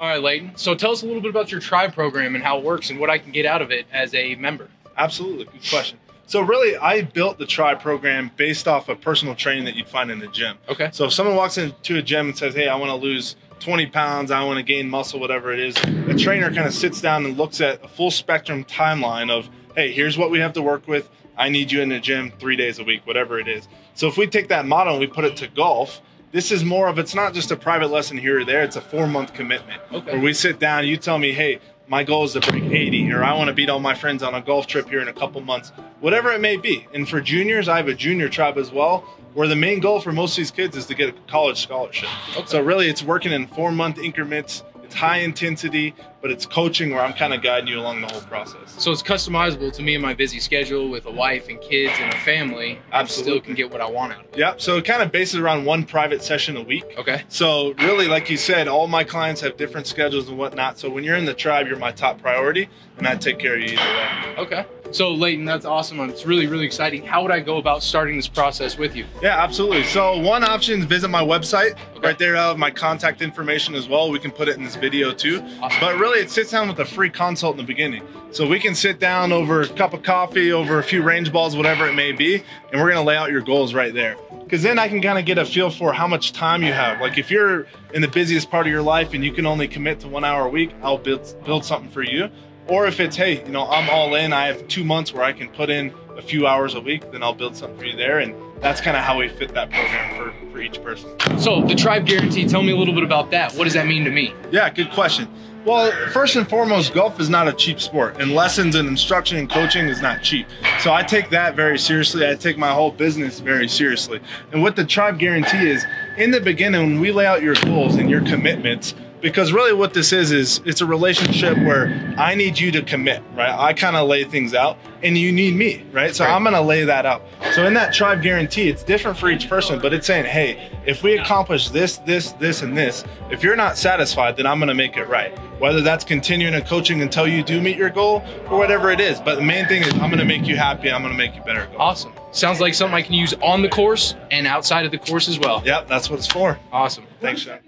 All right, Leighton. So tell us a little bit about your tribe program and how it works and what I can get out of it as a member. Absolutely, good question. So really, I built the Tribe program based off of personal training that you'd find in the gym. Okay. So if someone walks into a gym and says, "Hey, I want to lose 20 pounds, I want to gain muscle, whatever it is," the trainer kind of sits down and looks at a full spectrum timeline of, "Hey, here's what we have to work with. I need you in the gym three days a week, whatever it is." So if we take that model and we put it to golf, this is more of it's not just a private lesson here or there. It's a four month commitment Okay. where we sit down. You tell me, "Hey." my goal is to break 80 or i want to beat all my friends on a golf trip here in a couple months whatever it may be and for juniors i have a junior tribe as well where the main goal for most of these kids is to get a college scholarship Okay. so really it's working in four month increments it's high intensity but it's coaching where i'm kind of guiding you along the whole process So it's customizable to me and my busy schedule with a wife and kids and a family. I still Absolutely. can get what I want out of it. yep so it kind of bases around one private session a week Okay. So really, like you said, all my clients have different schedules and whatnot. So when you're in the tribe, you're my top priority, and I take care of you either way. Okay. So Leighton, that's awesome. It's really, really exciting. How would I go about starting this process with you? Yeah, absolutely. So one option is visit my website. Okay. Right there, I have my contact information as well. We can put it in this video too. Awesome. But really, it sits down with a free consult in the beginning. So we can sit down over a cup of coffee, over a few range balls, whatever it may be, and we're gonna lay out your goals right there. Because then I can kind of get a feel for how much time you have. Like if you're in the busiest part of your life and you can only commit to one hour a week, I'll build build something for you. Or if it's hey, you know, I'm all in. I have two months where I can put in a few hours a week, then I'll build something for you there. And that's kind of how we fit that program for, for each person. So the tribe guarantee, tell me a little bit about that. What does that mean to me? Yeah, good question. Well, first and foremost, golf is not a cheap sport, and lessons and instruction and coaching is not cheap. So I take that very seriously. I take my whole business very seriously. And what the tribe guarantee is, in the beginning, when we lay out your goals and your commitments, because really what this is is it's a relationship where I need you to commit, right? I kind of lay things out, and you need me, right? So Right. I'm gonna lay that out. So in that tribe guarantee, it's different for each person, but it's saying, hey, if we accomplish this, this, this, and this, if you're not satisfied, then I'm gonna make it right. Whether that's continuing a coaching until you do meet your goal or whatever it is. But the main thing is I'm gonna make you happy, I'm gonna make you better. Awesome. Sounds like something I can use on the course and outside of the course as well. Yep, that's what it's for. Awesome. Thanks, Sean.